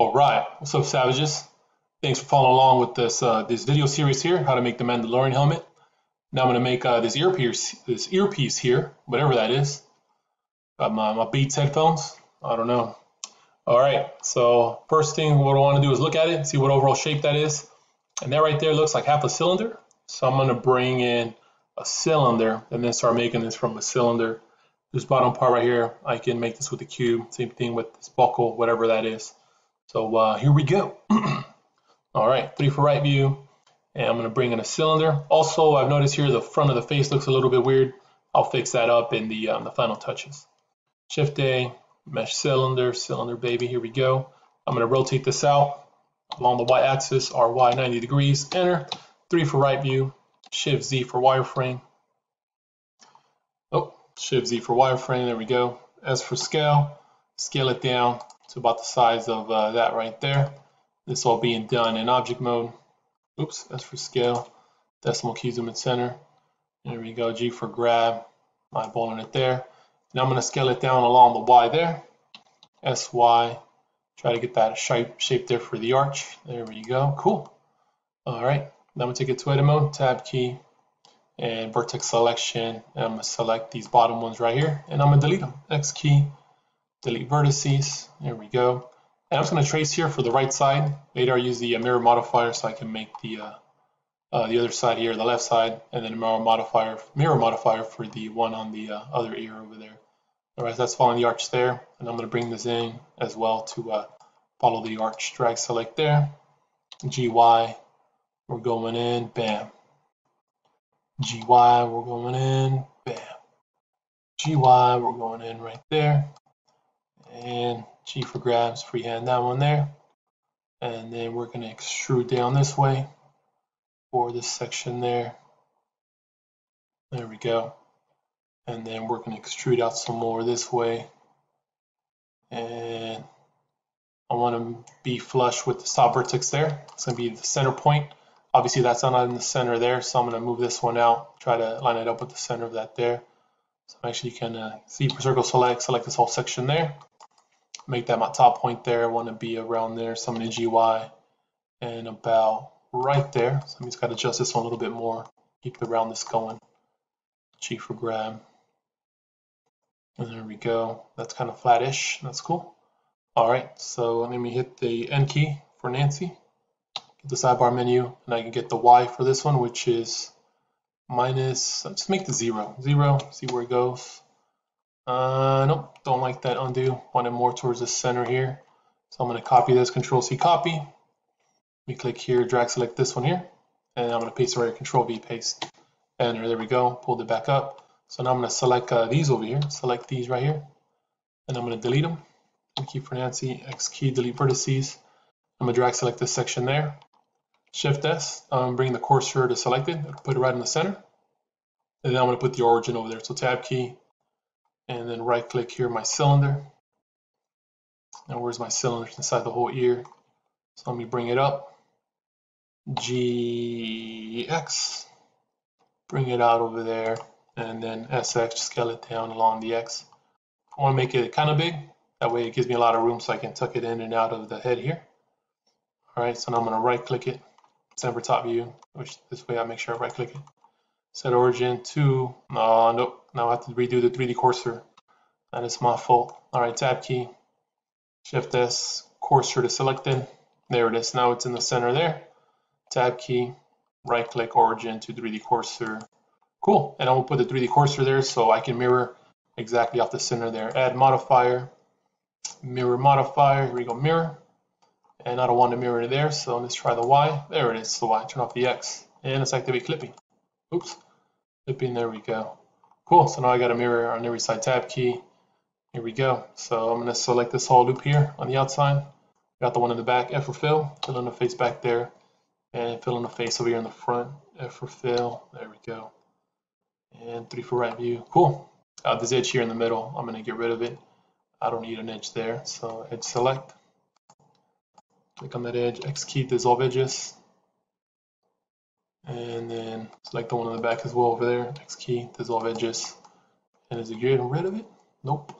All right, what's up, savages? Thanks for following along with this uh, this video series here, how to make the Mandalorian helmet. Now I'm going to make uh, this earpiece, this earpiece here, whatever that is. Got my, my Beats headphones. I don't know. All right, so first thing what I want to do is look at it, see what overall shape that is. And that right there looks like half a cylinder. So I'm to bring in a cylinder and then start making this from a cylinder. This bottom part right here, I can make this with a cube. Same thing with this buckle, whatever that is. So uh, here we go. All right, three for right view. And I'm gonna bring in a cylinder. Also, I've noticed here the front of the face looks a little bit weird. I'll fix that up in the, um, the final touches. Shift A, mesh cylinder, cylinder baby, here we go. I'm gonna rotate this out along the Y axis, RY 90 degrees, enter. Three for right view, Shift Z for wireframe. Oh, Shift Z for wireframe, there we go. S for scale, scale it down to about the size of uh, that right there. This all being done in object mode. Oops, that's for scale. Decimal key zoom in center. There we go, G for grab, eyeballing it there. Now I'm going to scale it down along the Y there. SY, try to get that shape, shape there for the arch. There we go, cool. All right, now I'm going to take it to edit mode, tab key, and vertex selection. And I'm going to select these bottom ones right here, and I'm going to delete them. X key, delete vertices. There we go. And I'm just going to trace here for the right side. Later I use the uh, mirror modifier so I can make the uh, uh, the other side here, the left side, and then mirror modifier, mirror modifier for the one on the uh, other ear over there. All right, that's following the arch there, and I'm going to bring this in as well to uh, follow the arch. Drag select there, GY, we're going in, bam. GY, we're going in, bam. GY, we're going in right there and G for grabs, freehand that one there. And then we're going to extrude down this way for this section there. There we go. And then we're going to extrude out some more this way. And I want to be flush with the stop vertex there. It's going to be the center point. Obviously that's not in the center there, so I'm going to move this one out, try to line it up with the center of that there. So I'm actually can uh, see for circle select, select this whole section there make that my top point there. I want to be around there, some in GY, and about right there. So I'm just got to adjust this one a little bit more, keep the roundness going. G for grab. And there we go. That's kind of flattish. That's cool. All right, so let me hit the N key for Nancy. Get the sidebar menu, and I can get the Y for this one, which is minus, just make the zero. Zero, see where it goes. Uh, nope, don't like that undo. Want it more towards the center here. So I'm going to copy this, Control C copy. We click here, drag select this one here, and I'm going to paste it right here, Control V paste. Enter, there we go, pulled it back up. So now I'm going to select uh, these over here, select these right here, and I'm going to delete them. Key for Nancy, X key, delete vertices. I'm going to drag select this section there. Shift S, um, bring the cursor to selected, put it right in the center. And then I'm going to put the origin over there. So tab key, and then right click here my cylinder. Now where's my cylinder inside the whole ear? So let me bring it up. GX, bring it out over there, and then SX, scale it down along the X. I want to make it kind of big. That way it gives me a lot of room so I can tuck it in and out of the head here. All right, so now I'm going to right click it, center top view, which this way I make sure I right click it set origin to, uh, nope, now I have to redo the 3D cursor. That is my fault. All right, tab key, shift S, cursor to selected. There it is, now it's in the center there. Tab key, right click origin to 3D cursor. Cool, and I will put the 3D cursor there so I can mirror exactly off the center there. Add modifier, mirror modifier, here we go, mirror. And I don't want to mirror it there, so let's try the Y. There it is, the Y, turn off the X. And let's activate clipping. Oops, there we go. Cool, so now I got a mirror on every side tab key. Here we go. So I'm gonna select this whole loop here on the outside. Got the one in the back, F for fill, fill in the face back there, and fill in the face over here in the front, F for fill, there we go. And three for right view, cool. Uh, this edge here in the middle, I'm gonna get rid of it. I don't need an edge there, so edge select. Click on that edge, X key, dissolve edges and then select the one on the back as well over there X key dissolve edges and is it getting rid of it nope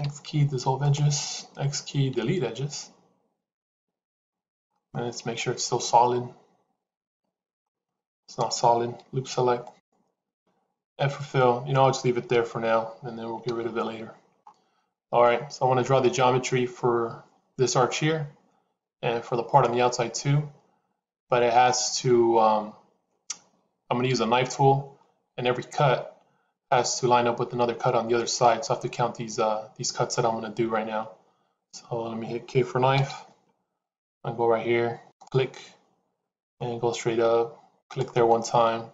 X key dissolve edges X key delete edges And let's make sure it's still solid. It's not solid. Loop select. F for fill. You know, I'll just leave it there for now, and then we'll get rid of it later. All right, so I want to draw the geometry for this arch here, and for the part on the outside too. But it has to, um, I'm going to use a knife tool, and every cut has to line up with another cut on the other side. So I have to count these uh, these cuts that I'm going to do right now. So let me hit K for knife. I go right here, click, and go straight up. Click there one time,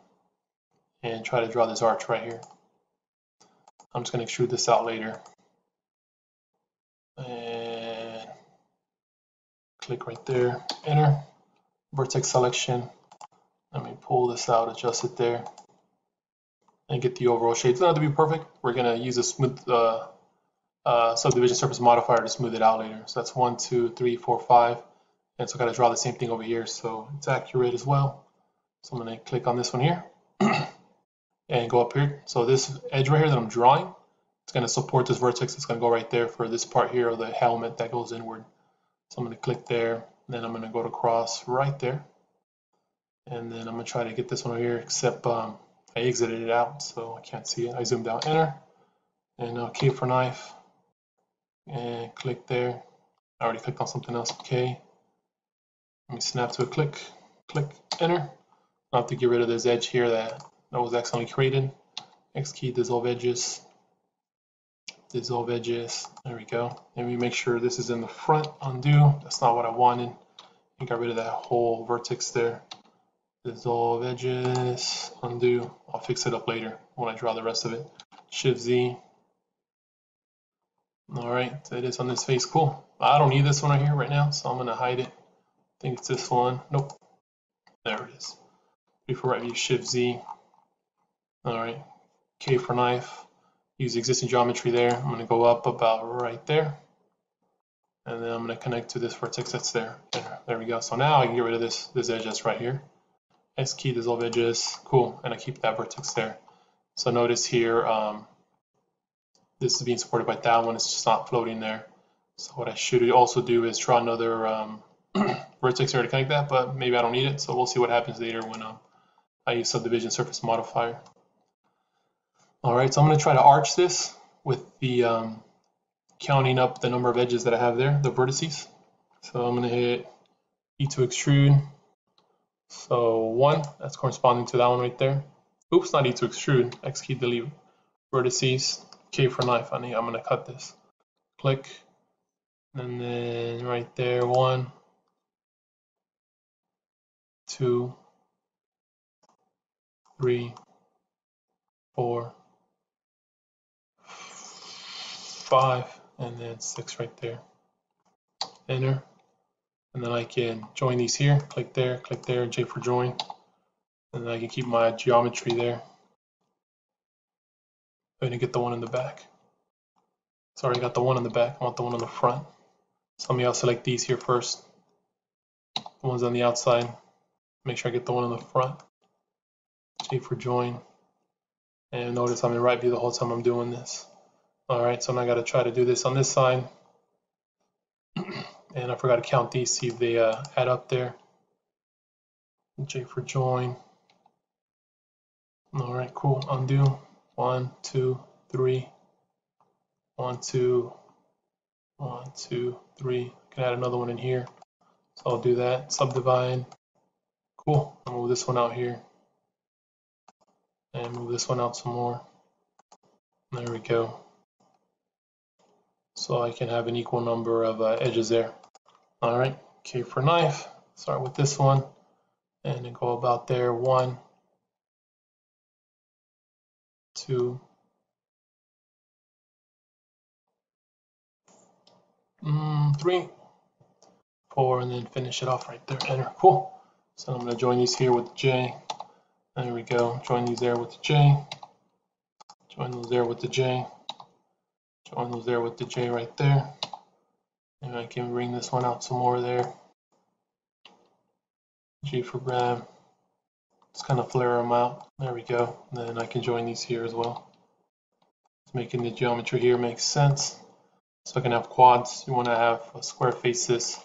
and try to draw this arch right here. I'm just going to extrude this out later. And click right there, enter, vertex selection. Let me pull this out, adjust it there and get the overall shape. It's not to be perfect. We're going to use a smooth uh, uh, subdivision surface modifier to smooth it out later. So that's one, two, three, four, five. And so I got to draw the same thing over here so it's accurate as well. So I'm going to click on this one here and go up here. So this edge right here that I'm drawing, it's going to support this vertex. It's going to go right there for this part here of the helmet that goes inward. So I'm going to click there. Then I'm going to go to cross right there. And then I'm going to try to get this one over here, except um, I exited it out, so I can't see it. I zoomed out, enter, and now K for knife, and click there. I already clicked on something else, okay Let me snap to a click, click, enter. I have to get rid of this edge here that, that was accidentally created. X key, dissolve edges, dissolve edges, there we go. And we make sure this is in the front, undo, that's not what I wanted. And got rid of that whole vertex there dissolve edges, undo. I'll fix it up later when I draw the rest of it. Shift Z. All right, it is on this face. Cool. I don't need this one right here right now, so I'm gonna hide it. I think it's this one. Nope. There it is. Before right view, Shift Z. All right. K for knife. Use existing geometry there. I'm gonna go up about right there. And then I'm gonna connect to this vertex that's there. There, we go. So now I can get rid of this, this edge that's right here. X key dissolve edges, cool, and I keep that vertex there. So notice here, um, this is being supported by that one, it's just not floating there. So what I should also do is draw another um, vertex here to connect that, but maybe I don't need it, so we'll see what happens later when um, I use subdivision surface modifier. All right, so I'm gonna try to arch this with the um, counting up the number of edges that I have there, the vertices. So I'm gonna hit E to extrude, so one, that's corresponding to that one right there. Oops, not E to extrude, X key delete vertices, K for knife, I need, I'm gonna cut this. Click, and then right there, one, two, three, four, five, and then six right there. Enter and then I can join these here, click there, click there, J for join, and then I can keep my geometry there. I'm going to get the one in the back. Sorry, I got the one in the back, I want the one on the front. So let me I'll select these here first. The ones on the outside, make sure I get the one on the front. J for join. And notice I'm in right view the whole time I'm doing this. Alright, so now I got to try to do this on this side. And I forgot to count these, see if they uh, add up there. J for join. All right, cool. Undo. One, two, three. One, two, one, two, three. Can add another one in here. So I'll do that. Subdivide. Cool. I'll move this one out here. And move this one out some more. There we go. So I can have an equal number of uh, edges there. All right, K for knife, start with this one and then go about there. One, two, mm, three, four, and then finish it off right there. Enter. Cool. So I'm going to join these here with J. There we go. Join these there with the J. Join those there with the J. Those there with the J right there. And I can bring this one out some more there. G for grab. Just kind of flare them out. There we go. And then I can join these here as well. Just making the geometry here makes sense. So I can have quads. You want to have square faces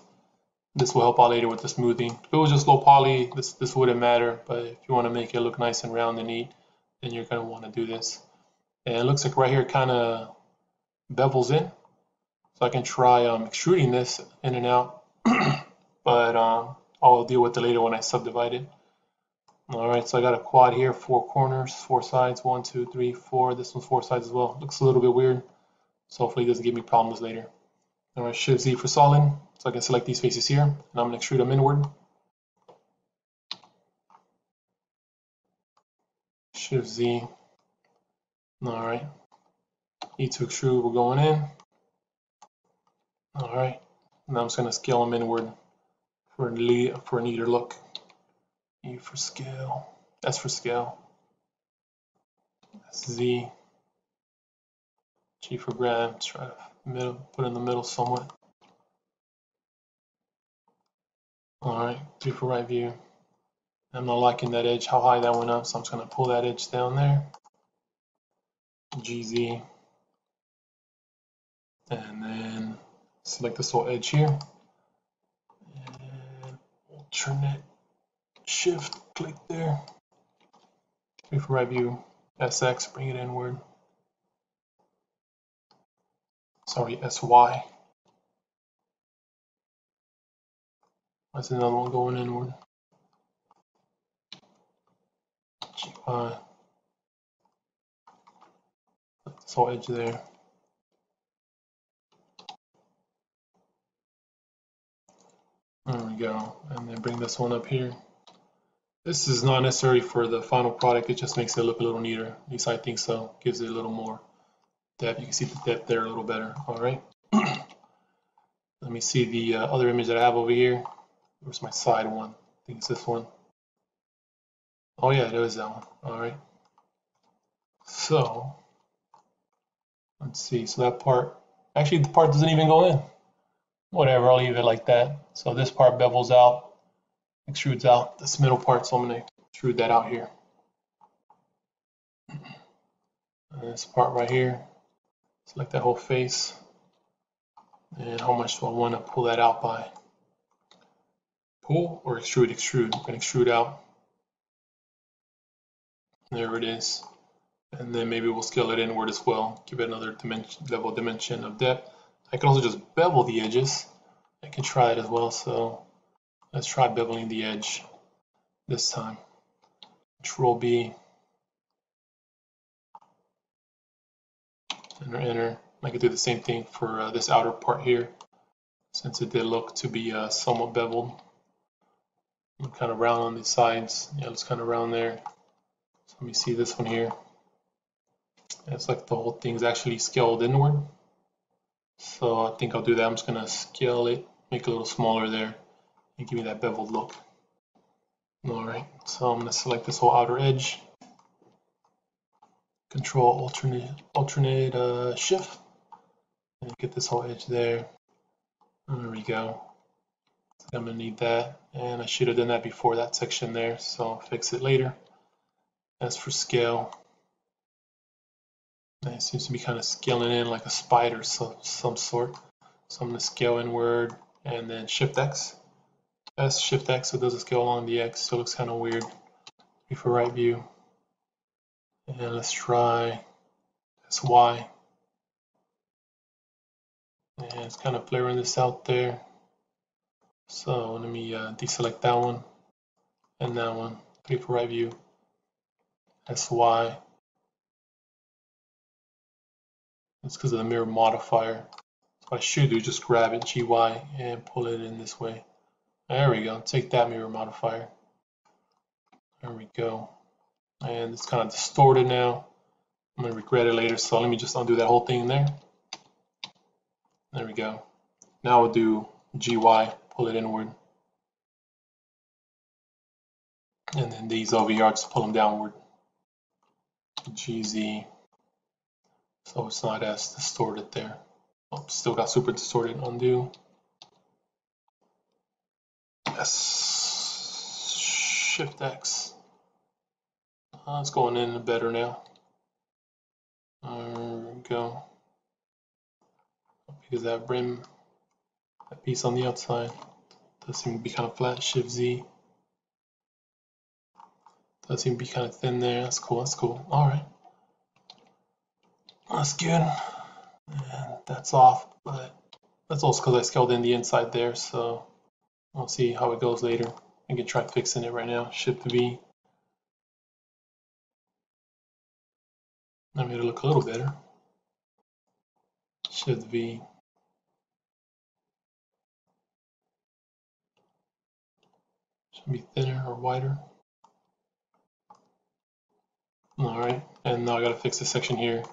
This will help out later with the smoothing. If it was just low poly, this, this wouldn't matter, but if you want to make it look nice and round and neat, then you're going to want to do this. And it looks like right here kind of bevels in. So I can try um, extruding this in and out, but um, I'll deal with it later when I subdivide it. All right, so I got a quad here, four corners, four sides, one, two, three, four. This one's four sides as well. Looks a little bit weird, so hopefully it doesn't give me problems later. All right, Shift Z for solid. So I can select these faces here, and I'm gonna extrude them inward. Shift Z. All right. E to extrude, we're going in. All right. Now I'm just gonna scale them inward for a, for a neater look. E for scale, S for scale, Z, G for grab, try to middle, put in the middle somewhat. Alright, G for right view. I'm not liking that edge, how high that went up, so I'm just going to pull that edge down there. GZ. And then select this whole edge here. And alternate shift click there. For right view, SX, bring it inward. Sorry, SY. That's another one going inward. GY. This whole edge there. There we go. And then bring this one up here. This is not necessary for the final product, it just makes it look a little neater. At least I think so. Gives it a little more depth. You can see the depth there a little better. All right. Let me see the uh, other image that I have over here. Where's my side one? I think it's this one. Oh yeah, there is that one. All right. So let's see. So that part, actually the part doesn't even go in. Whatever, I'll leave it like that. So this part bevels out extrudes out this middle part, so I'm to extrude that out here. And this part right here, select that whole face. And how much do I want to pull that out by? Pull or extrude? Extrude. I'm to extrude out. There it is. And then maybe we'll scale it inward as well. Give it another dimension, level dimension of depth. I can also just bevel the edges. I can try it as well. So Let's try beveling the edge this time. Control B. Enter, enter. I can do the same thing for uh, this outer part here, since it did look to be uh, somewhat beveled. kind of round on the sides. Yeah, it's kind of round there. So let me see this one here. It's like the whole thing's actually scaled inward. So I think I'll do that. I'm just going to scale it, make it a little smaller there and give me that beveled look. Alright, so I'm going to select this whole outer edge. Control alternate alternate uh, shift and get this whole edge there. There we go. I'm gonna need that, and I should have done that before that section there, so I'll fix it later. As for scale, it seems to be kind of scaling in like a spider of some sort. So I'm gonna scale inward and then Shift X S Shift X, so it doesn't scale along the X, so it looks kind of weird. For right view. And let's try SY. And it's kind of flaring this out there. So let me uh, deselect that one and that one. Three for right view. SY. It's because of the mirror modifier. So I should do just grab it, GY, and pull it in this way. There we go. Take that mirror modifier. There we go. And it's kind of distorted now. I'm going to regret it later, so let me just undo that whole thing there. There we go. Now we'll do GY, pull it inward. And then these over here, just pull them downward. GZ. So it's not as distorted there. Oh, still got super distorted. Undo. S Shift X. Uh, it's going in better now. There we go. Because that rim, that piece on the outside Does seem to be kind of flat. Shift Z. Does seem to be kind of thin there. That's cool. That's cool. All right. That's good. And that's off, but that's also because I scaled in the inside there. So we'll see how it goes later. I can try fixing it right now. Shift V. I made it look a little better. Shift V. Should be thinner or wider. All right, and now I gotta fix this section here.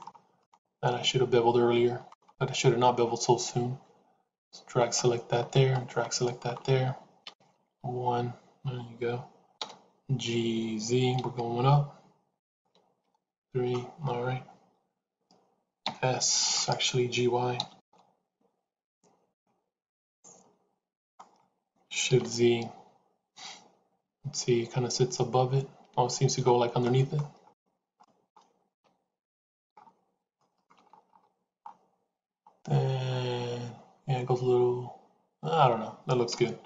And I should have beveled earlier, but I should have not beveled so soon. So drag select that there, drag select that there. One, there you go. GZ, we're going up. Three, all right. S, actually GY. Shift Z. Let's see, it kind of sits above it. Oh, it seems to go like underneath it. And goes a little, I don't know, that looks good.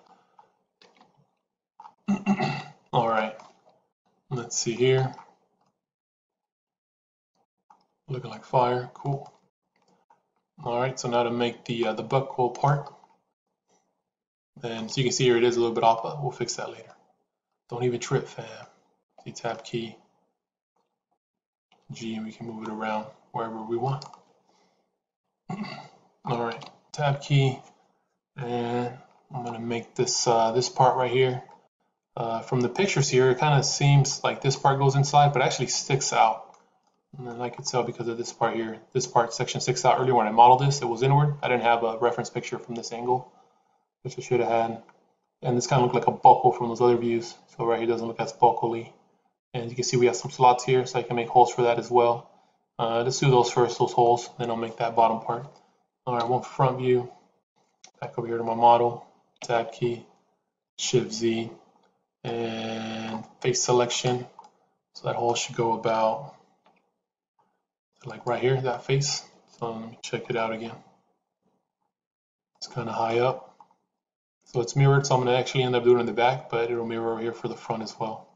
All right, let's see here. Looking like fire, cool. All right, so now to make the uh, the coil part. And so you can see here it is a little bit off, but we'll fix that later. Don't even trip, fam. See tab key, G, and we can move it around wherever we want. All right, tab key, and I'm gonna make this uh, this part right here. Uh, from the pictures here, it kind of seems like this part goes inside, but actually sticks out. And I can tell because of this part here. This part, section sticks out earlier when I modeled this, it was inward. I didn't have a reference picture from this angle, which I should have had. And this kind of looked like a buckle from those other views. So right here doesn't look as buckly. And you can see we have some slots here, so I can make holes for that as well. Uh, let's do those first, those holes, then I'll make that bottom part. All right, one front view. Back over here to my model, tab key, shift Z, and face selection. So that hole should go about like right here, that face. So let me check it out again. It's kind of high up. So it's mirrored, so I'm to actually end up doing it in the back, but it'll mirror over here for the front as well.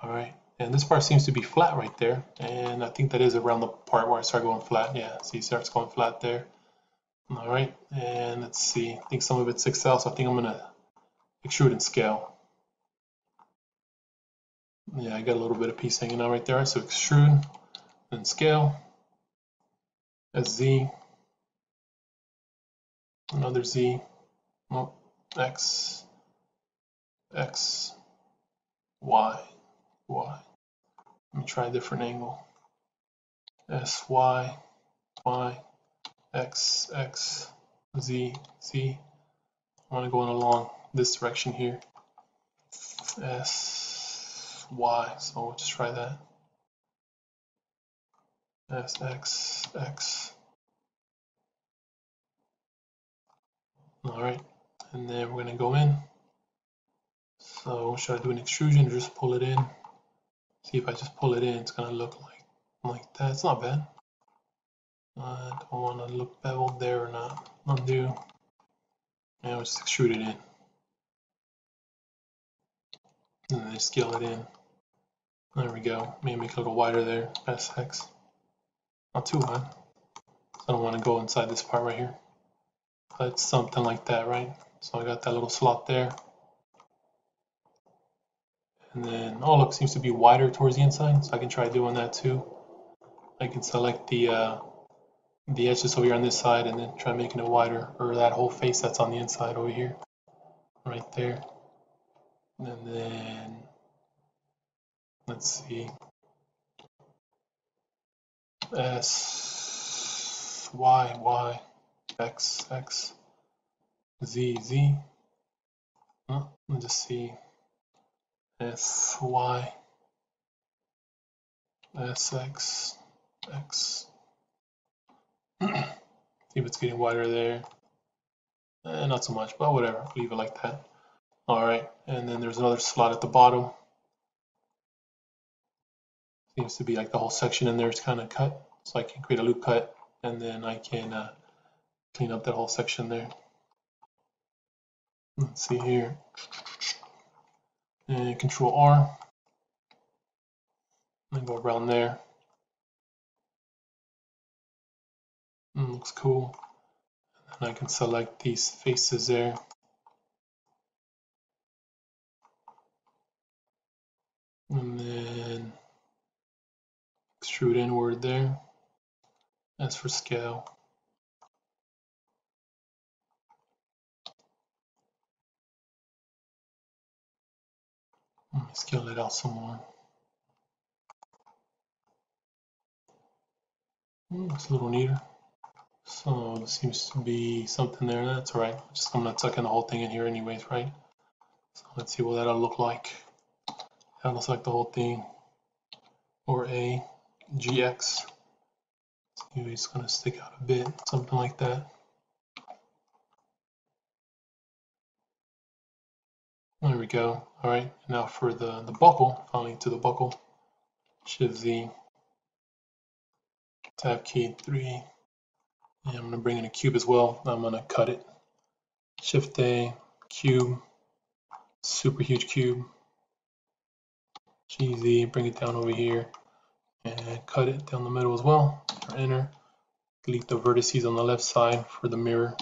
All right, and this part seems to be flat right there, and I think that is around the part where I start going flat. Yeah, see, it starts going flat there. All right, and let's see, I think some of it sticks out, so I think I'm going to extrude and scale. Yeah, I got a little bit of piece hanging out right there, so extrude and scale as Z, another Z, oh, X, X, Y, Y. Let me try a different angle. S, Y, Y, X, X, Z, Z. I want to go along this direction here. S, Y, so we'll just try that. S, X, X. All right, and then we're gonna go in. So should I do an extrusion or just pull it in? See if I just pull it in, it's gonna look like like that. It's not bad. I don't want to look beveled there or not. Undo. And just extrude it in. And then scale it in. There we go. Maybe make it a little wider there. SX. Not too high. So I don't want to go inside this part right here. But something like that, right? So I got that little slot there. And then, oh look, seems to be wider towards the inside, so I can try doing that too. I can select the uh, the edges over here on this side and then try making it wider, or that whole face that's on the inside over here, right there. And then, let's see, S, Y, Y, X, X, Z, Z. Hmm, oh, let's just see. S, Y, S, X, X. see if it's getting wider there. Eh, not so much, but whatever. Leave it like that. All right, and then there's another slot at the bottom. Seems to be like the whole section in there is kind of cut. So I can create a loop cut and then I can uh, clean up that whole section there. Let's see here. And control R. And go around there. Mm, looks cool. And I can select these faces there. And then extrude inward there. As for scale. Let me scale it out some more. Mm, it's a little neater. So there seems to be something there. That's all right. Just I'm not tucking the whole thing in here anyways, right? So let's see what that'll look like. That'll like the whole thing. Or a GX. Maybe it's gonna stick out a bit, something like that. There we go. All right, now for the, the buckle, finally to the buckle. Shift Z, tab key 3, and I'm going to bring in a cube as well. I'm going to cut it. Shift A, cube, super huge cube, GZ, bring it down over here, and cut it down the middle as well, enter. Delete the vertices on the left side for the mirror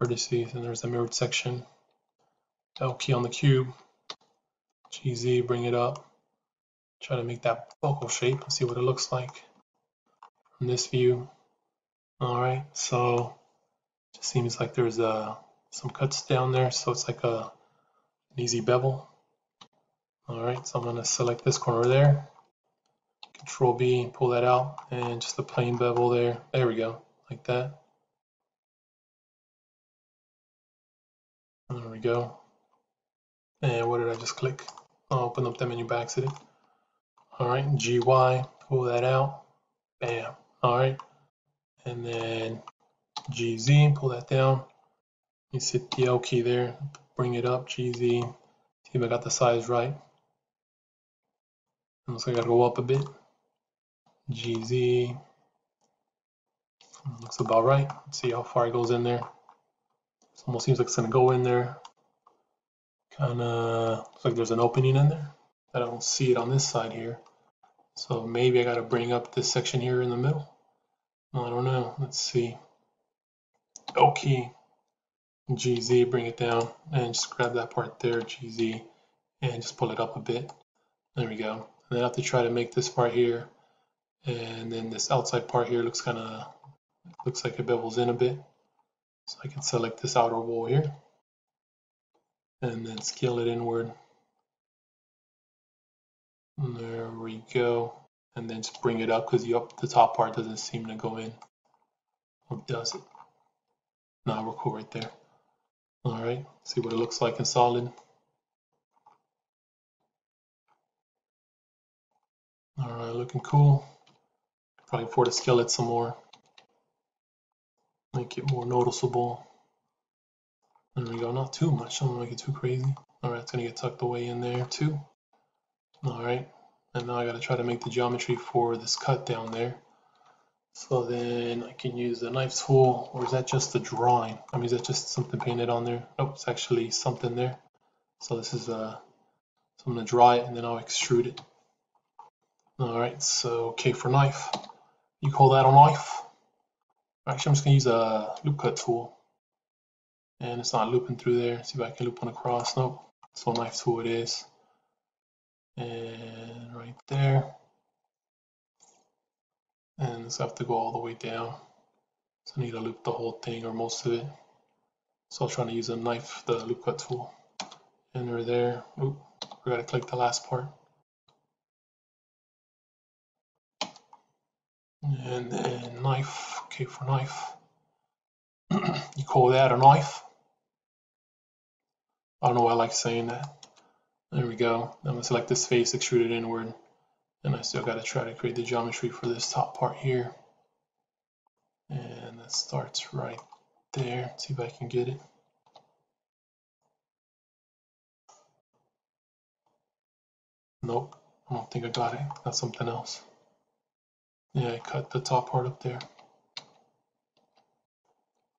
vertices, and there's the mirrored section. L key on the cube, GZ, bring it up, try to make that buckle shape and see what it looks like from this view. All right, so it seems like there's uh, some cuts down there, so it's like a an easy bevel. All right, so I'm gonna select this corner there, Control B, pull that out, and just a plain bevel there. There we go, like that. There we go. And what did I just click? I'll open up the menu by accident. All right, GY, pull that out. Bam. All right. And then GZ, pull that down. You hit the L key there, bring it up, GZ. See if I got the size right. Looks like I gotta go up a bit. GZ. Looks about right. Let's see how far it goes in there. It almost seems like it's gonna go in there kind of looks like there's an opening in there. I don't see it on this side here. So maybe I got to bring up this section here in the middle. I don't know. Let's see. Okay. GZ, bring it down and just grab that part there, GZ, and just pull it up a bit. There we go. And then I have to try to make this part here. And then this outside part here looks kind of, looks like it bevels in a bit. So I can select this outer wall here and then scale it inward. There we go. And then just bring it up because the top part doesn't seem to go in. Does it? Now we're cool right there. All right, see what it looks like in solid. All right, looking cool. Probably for the it some more. Make it more noticeable. There we go, not too much, don't make it too crazy. Alright, it's gonna get tucked away in there too. Alright, and now I gotta try to make the geometry for this cut down there. So then I can use the knife tool, or is that just the drawing? I mean, is that just something painted on there? Nope, it's actually something there. So this is, uh, so I'm gonna draw it and then I'll extrude it. Alright, so K for knife. You call that a knife? Actually, I'm just gonna use a loop cut tool and it's not looping through there. See if I can loop on across. Nope. So knife tool it is. And right there. And this I have to go all the way down. So I need to loop the whole thing or most of it. So I'm trying to use a knife, the loop cut tool. Enter there. Oop, forgot to click the last part. And then knife, okay for knife. you call that a knife? I don't know why I like saying that. There we go. I'm gonna select this face, extrude it inward. And I still gotta try to create the geometry for this top part here. And that starts right there. Let's see if I can get it. Nope, I don't think I got it. That's something else. Yeah, I cut the top part up there.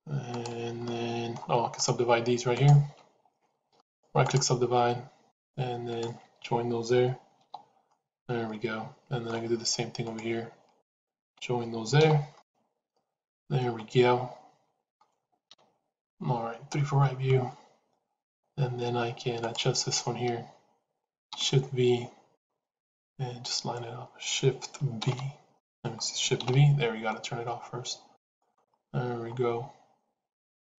And then, oh, I can subdivide these right here. right click subdivide, and then join those there. There we go. And then I can do the same thing over here. Join those there. There we go. All right, three for right view. And then I can adjust this one here. Shift V and just line it up. Shift V. Let me see, Shift V. There we got to turn it off first. There we go.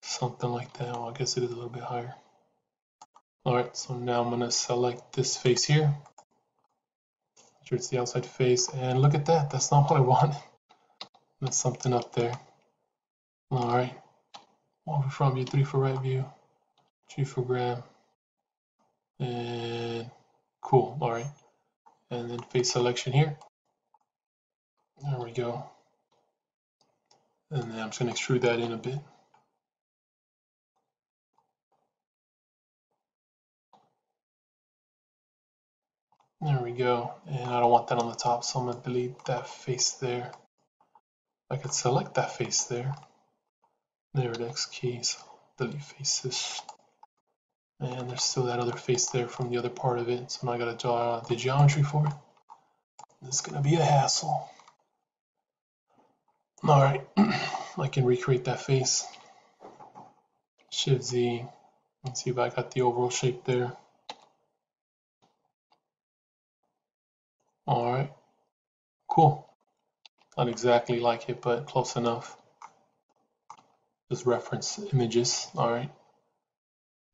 Something like that. Well, I guess it is a little bit higher. Alright, so now I'm going to select this face here. It's the outside face. And look at that. That's not what I want. That's something up there. Alright. One for front view, three for right view, two for grab. And cool. Alright. And then face selection here. There we go. And then I'm just going to extrude that in a bit. There we go. And I don't want that on the top, so I'm going to delete that face there. I could select that face there. There it is, keys, delete faces. And there's still that other face there from the other part of it, so now I gotta draw the geometry for it. This is gonna be a hassle. Alright, I can recreate that face. Shift Z, let's see if I got the overall shape there. All right, cool. Not exactly like it, but close enough. Just reference images. All right,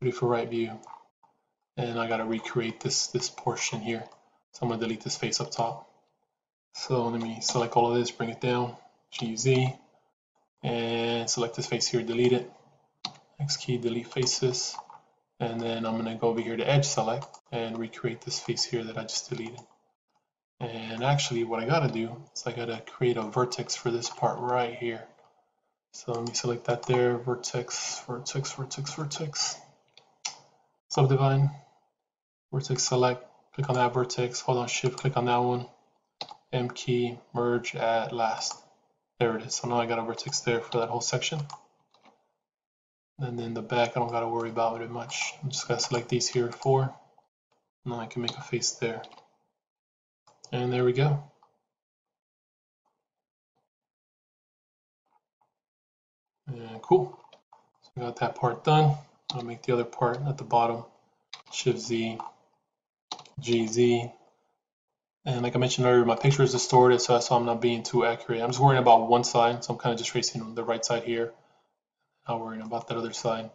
ready for right view. And I gotta recreate this this portion here. So I'm gonna delete this face up top. So let me select all of this, bring it down, GZ, and select this face here, delete it. X key, delete faces. And then I'm gonna go over here to edge select and recreate this face here that I just deleted. And actually what I gotta do is I gotta create a vertex for this part right here. So let me select that there, vertex, vertex, vertex, vertex. Subdivide, vertex select, click on that vertex, hold on shift, click on that one, M key, merge at last. There it is. So now I got a vertex there for that whole section. And then the back, I don't gotta worry about it much. I'm just gonna select these here four. Now I can make a face there. And there we go. And cool. So we got that part done. I'll make the other part at the bottom. Shift Z, GZ. And like I mentioned earlier, my picture is distorted, so that's why I'm not being too accurate. I'm just worrying about one side, so I'm kind of just tracing the right side here. Not worrying about that other side.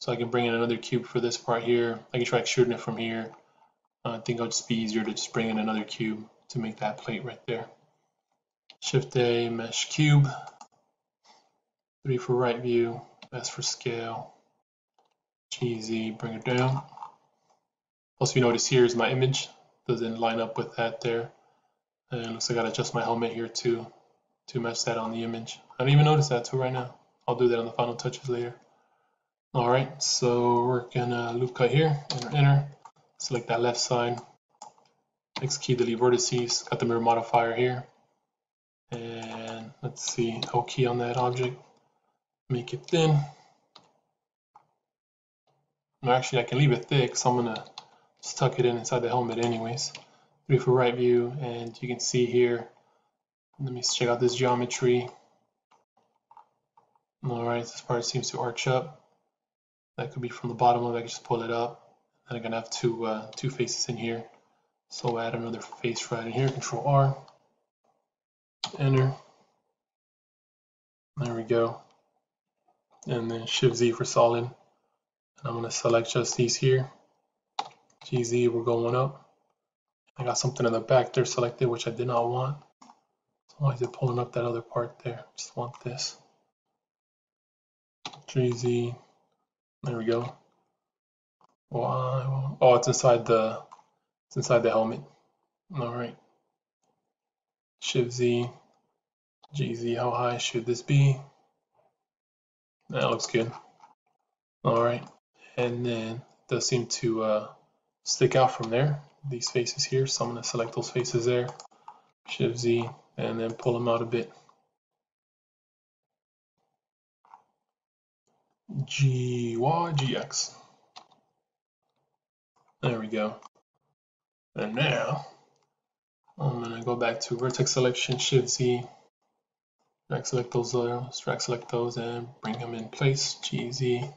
So I can bring in another cube for this part here. I can try extruding it from here. Uh, I think it'll just be easier to just bring in another cube to make that plate right there. Shift A, mesh cube, three for right view, S for scale, GZ, bring it down. Also, you notice here is my image, doesn't line up with that there. And looks like I gotta adjust my helmet here too, to match that on the image. I don't even notice that too right now. I'll do that on the final touches later. All right, so we're gonna loop cut here, enter, enter, select that left side, key delete vertices, got the mirror modifier here. And let's see, L key on that object, make it thin. No, actually I can leave it thick, so I'm gonna just tuck it in inside the helmet anyways. Three for right view, and you can see here, let me check out this geometry. All right, this part seems to arch up. That could be from the bottom of it, I can just pull it up. And I'm gonna have two, uh, two faces in here. So add another face right in here, control R, enter. There we go. And then shift Z for solid. And I'm gonna select just these here. GZ, we're going up. I got something in the back there selected, which I did not want. So why is it pulling up that other part there? Just want this. GZ, there we go. Why? Oh, it's inside the it's inside the helmet. All right. Shift Z, GZ, how high should this be? That looks good. All right. And then it does seem to uh, stick out from there, these faces here. So I'm going to select those faces there, Shift Z, and then pull them out a bit. G, Y, G, X. There we go. And now I'm gonna go back to vertex selection, Shift Z, drag select those arrows, drag select those and bring them in place, GZ.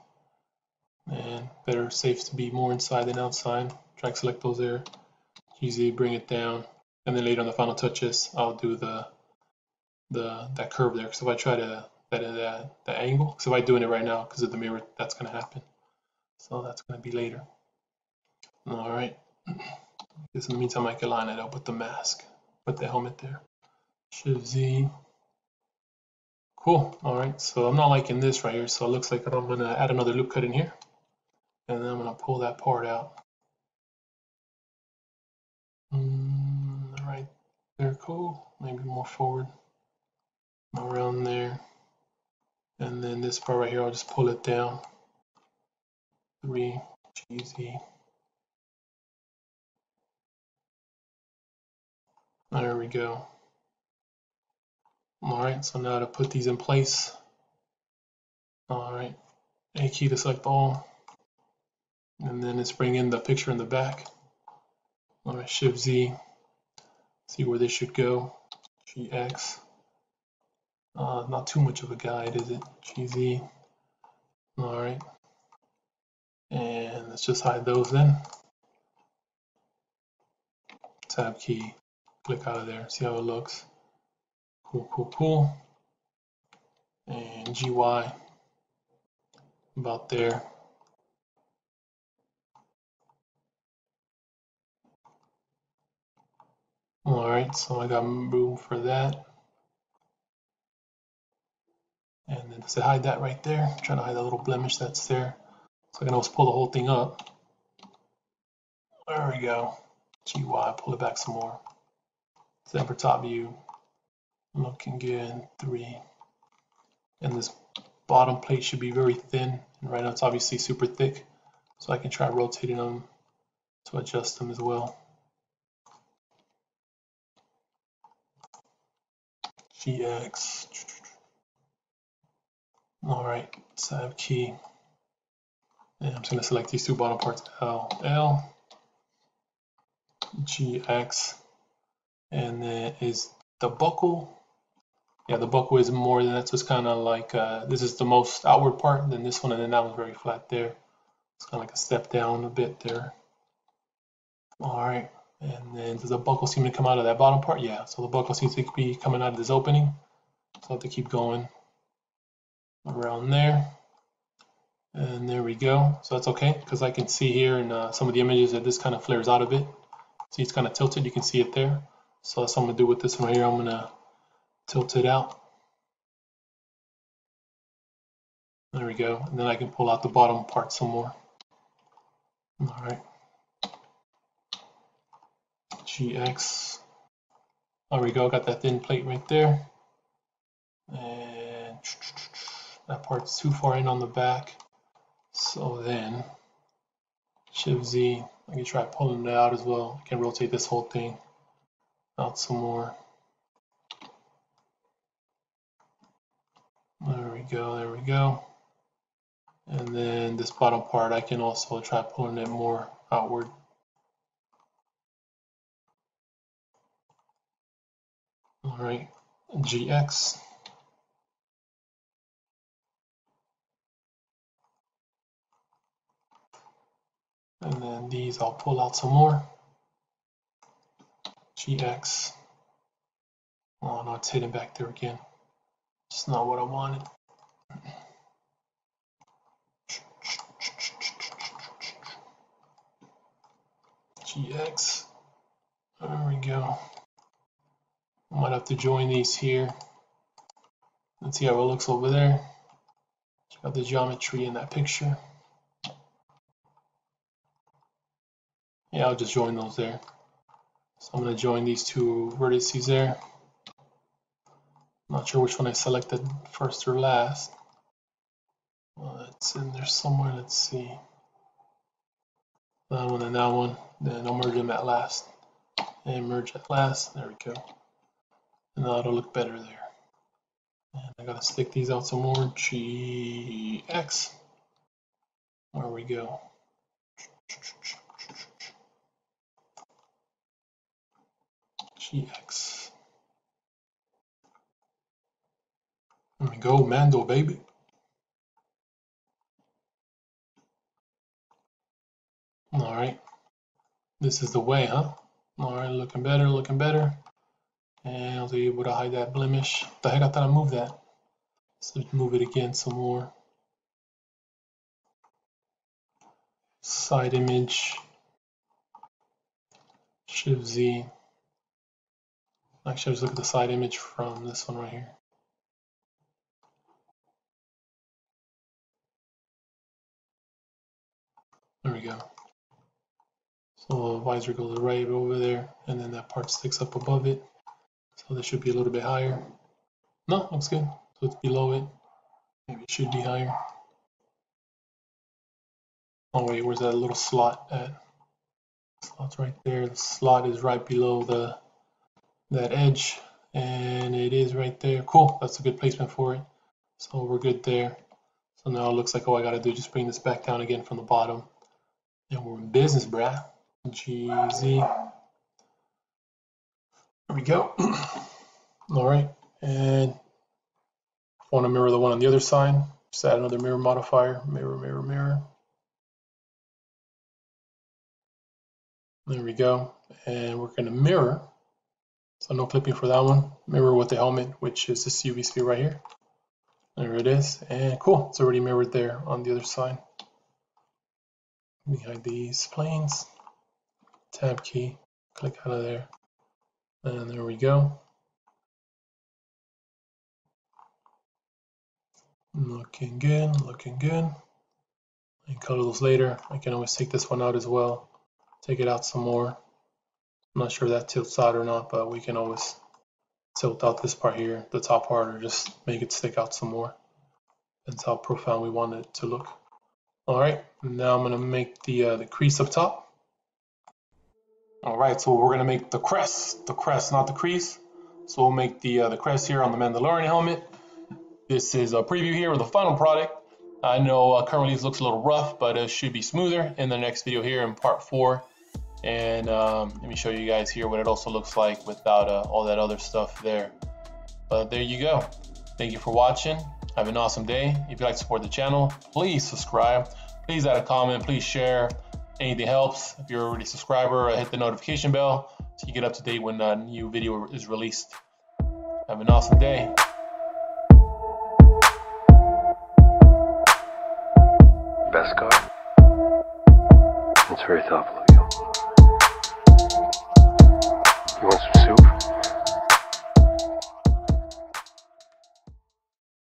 And better safe to be more inside than outside. Drag select those there, GZ, bring it down. And then later on the final touches, I'll do the the that curve there. Because if I try to that that that angle, because if I doing it right now because of the mirror, that's gonna happen. So that's gonna be later. All right. Because in the meantime, I can line it up with the mask, Put the helmet there. Shift Z. Cool. All right. So I'm not liking this right here. So it looks like I'm gonna add another loop cut in here, and then I'm gonna pull that part out. Mm, right there. Cool. Maybe more forward. Around there. And then this part right here, I'll just pull it down. Three GZ. There we go. All right, so now to put these in place. All right, A key to select all. And then let's bring in the picture in the back. All right, Shift Z, see where this should go. GX. Uh, not too much of a guide, is it? GZ. All right. And let's just hide those then. Tab key click out of there, see how it looks. Cool, cool, cool. And GY about there. All right, so I got room for that. And then to hide that right there, I'm trying to hide that little blemish that's there. So I can always pull the whole thing up. There we go. GY, pull it back some more. Upper top view, looking good, three. And this bottom plate should be very thin. And right now it's obviously super thick. So I can try rotating them to adjust them as well. GX. All right, tab key. And I'm just gonna select these two bottom parts, L, L, GX and then is the buckle. Yeah the buckle is more than that's just kind of like uh, this is the most outward part than this one and then that one's very flat there. It's kind of like a step down a bit there. All right and then does the buckle seem to come out of that bottom part? Yeah so the buckle seems to be coming out of this opening. So I have to keep going around there. And there we go so that's okay because I can see here in uh, some of the images that this kind of flares out a bit. See it's kind of tilted you can see it there so that's what I'm gonna do with this one right here. I'm gonna tilt it out. There we go. And then I can pull out the bottom part some more. All right. GX. There we go. Got that thin plate right there. And that part's too far in on the back. So then, Shift Z, I can try pulling it out as well. I can rotate this whole thing out some more. There we go, there we go. And then this bottom part, I can also try pulling it more outward. All right, GX. And then these I'll pull out some more gx. Oh no, it's hidden back there again. It's not what I wanted. GX. There we go. Might have to join these here. Let's see how it looks over there. Check out the geometry in that picture. Yeah, I'll just join those there. So I'm going to join these two vertices there. Not sure which one I selected first or last. Well, it's in there somewhere. Let's see. That one and that one. Then I'll merge them at last. And merge at last. There we go. And it'll look better there. And I gotta stick these out some more. GX. There we go. GX. There we go, Mando, baby. All right. This is the way, huh? All right, looking better, looking better. And I was able to hide that blemish. The heck, I thought I moved that. So move it again some more. Side image. Shift Z. Actually, just look at the side image from this one right here. There we go. So the visor goes right over there, and then that part sticks up above it. So this should be a little bit higher. No, looks good. So it's below it. Maybe it should be higher. Oh wait, where's that little slot at? Slot's right there. The slot is right below the that edge, and it is right there. Cool, that's a good placement for it. So we're good there. So now it looks like all I gotta do is just bring this back down again from the bottom. And we're in business, bruh. GZ. There we go. All right, and I want to mirror the one on the other side. Just add another mirror modifier. Mirror, mirror, mirror. There we go. And we're to mirror. So no clipping for that one. Mirror with the helmet, which is this UV right here. There it is. And cool. It's already mirrored there on the other side. Hide these planes. Tab key. Click out of there. And there we go. Looking good, looking good. I can color those later. I can always take this one out as well. Take it out some more. I'm not sure that tilts out or not, but we can always tilt out this part here, the top part, or just make it stick out some more. That's how profound we want it to look. All right, now I'm gonna make the, uh, the crease up top. All right, so we're gonna make the crest, the crest, not the crease. So we'll make the uh, the crest here on the Mandalorian helmet. This is a preview here of the final product. I know uh, currently this looks a little rough, but it should be smoother in the next video here in part four. And um, let me show you guys here what it also looks like without uh, all that other stuff there. But there you go. Thank you for watching. Have an awesome day. If you'd like to support the channel, please subscribe. Please add a comment. Please share. Anything helps. If you're already a subscriber, hit the notification bell so you get up to date when a new video is released. Have an awesome day. Beskar. It's very thoughtful. He was